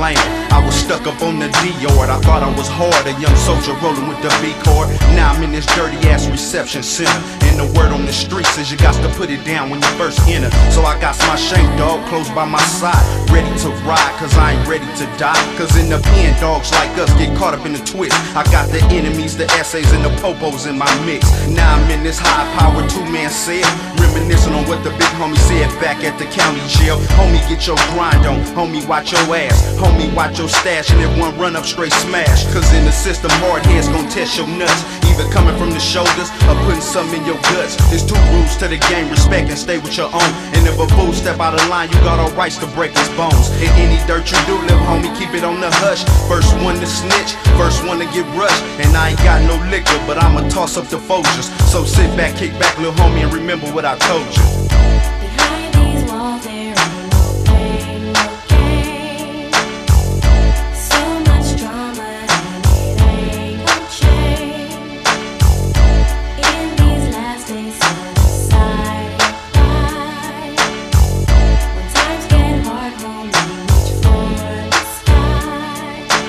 lame. I was stuck up on the D yard. I thought I was hard, a young soldier rolling with the B card. Now I'm in this dirty ass reception center. And the word on the streets is you got to put it down when you first enter. So I got my shank dog close by my side, ready to ride, cause I ain't ready to die. Cause in the pen, dogs like us get caught up in the twist. I got the enemies, the essays, and the popos in my mix. Now I'm in this high power two man cell, reminiscing on what the big homie said back at the county jail. Homie, get your grind on. Homie, watch your ass. Homie, watch your stash. And if one run up straight smash. Cause in the system, hard heads gon' test your nuts. Either coming from the shoulders or putting something in your guts. There's two rules to the game respect and stay with your own. And if a fool step out of line, you got all rights to break his bones. And any dirt you do, live homie, keep it on the hush. First one to snitch, first one to get rushed. And I ain't got no liquor, but I'ma toss up the Folgers. So sit back, kick back, little homie, and remember what I told you. Behind these walls there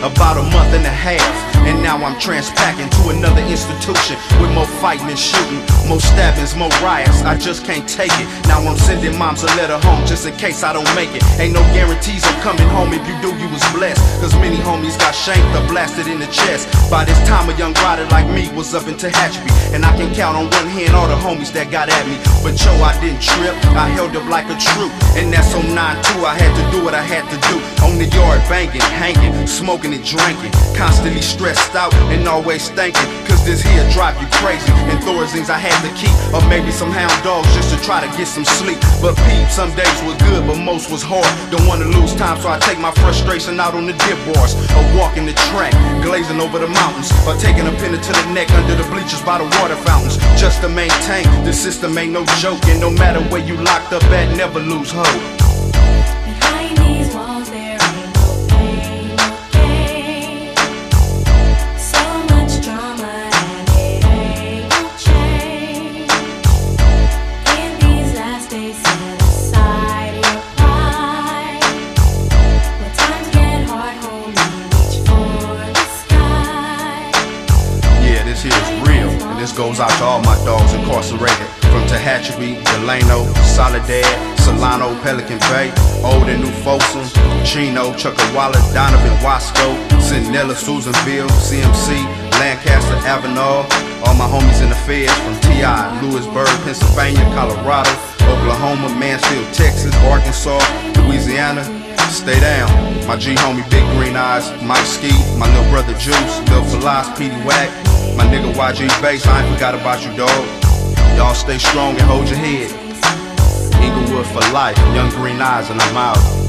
About a month and a half, and now I'm transpacking to another institution with more fighting and shooting, more stabbings, more riots. I just can't take it. Now I'm sending moms a letter home just in case I don't make it. Ain't no guarantees of coming home. If you do, you was blessed. Cause many homies got shanked or blasted in the chest. By this time, a young rider like me was up in Tehachapi. And I can count on one hand all the homies that got at me. But yo, I didn't trip. I held up like a troop. And that's on 9-2. I had to do what I had to do. On the yard, banging, hanging, smoking and drinking. Constantly stressed out and always thinking. Cause this here drive you crazy. And Thorazines I had to keep. Or maybe some hound dogs just to try to get some sleep. But peep, some days were good, but most was hard. Don't wanna lose time, so I take my frustration out on the dip bars. Or walking the track, glazing over the mountains. Or taking a pin to the neck under the bleachers by the water fountains. Just to maintain, the system ain't no joke. And no matter where you locked up at, never lose hope. Goes out to all my dogs incarcerated. From Tehachapi, Delano, Soledad, Solano, Pelican Bay, Old and New Folsom, Chino, Chuckawalla, Donovan, Wasco, Centinela, Susanville, CMC, Lancaster, Avenal, all my homies in the feds from TI, Lewisburg, Pennsylvania, Colorado, Oklahoma, Mansfield, Texas, Arkansas, Louisiana. Stay down. My G homie, Big Green Eyez, Mike Ski, my little brother Juice, Lil Falas, Petey Wack, my nigga YG Bass, I ain't forgot about you, dog. Y'all stay strong and hold your head. Inglewood for life, young Green Eyez, and I'm out.